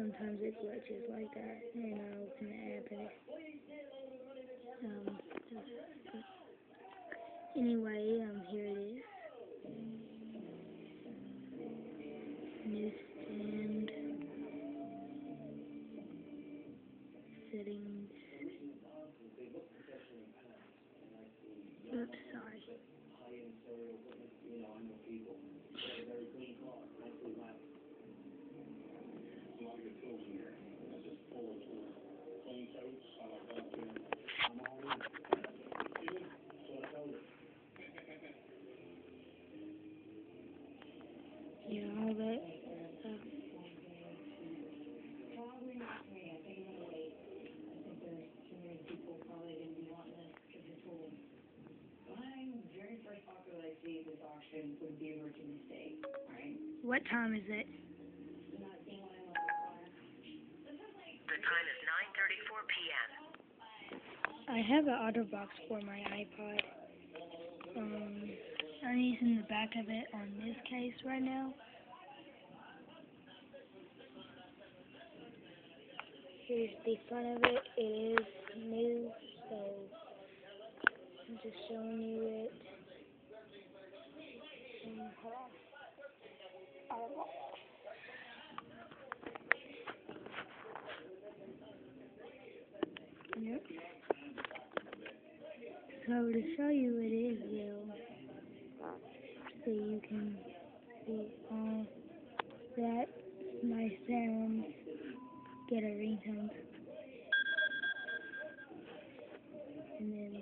sometimes it glitches like that, you know, it's an app it, um, anyway, um, here it is. Newsstand. Settings. Oops, sorry. Wait a second, someone else is going after old furniture? Um, I have it running on iOS 5.1.1. Sometimes it glitches like that, and I open the app and it, just- anyway, um, here it is. Newsstand. Settings. Oops, sorry. Yeah, all that stuff. Probably not me, I think I'm gonna. I think there's too many people probably gonna be wanting this, cause it's full. My very first popular I see at this auction would be a Virginia State, right? What time is it? Not seeing one in the car. The time is 9:34 p.m. I have an auto OtterBox for my iPod. Um, I'm using the back of it on this case right now. Here's the front of it. It is new, so I'm just showing you it. Um, Yep. So to show you it is real, so you can see all that my sounds, get a ringtone, and then